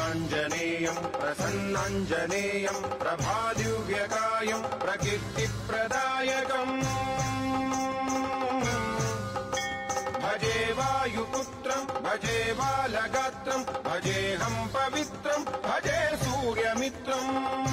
ञ्जनेयम् प्रसन्नाञ्जनेयम् प्रभादिव्यकायम् प्रकीर्तिप्रदायकम्। भजे वायुपुत्रम् भजे बालगात्रम् भजेऽहम् पवित्रम् भजे सूर्यमित्रम्।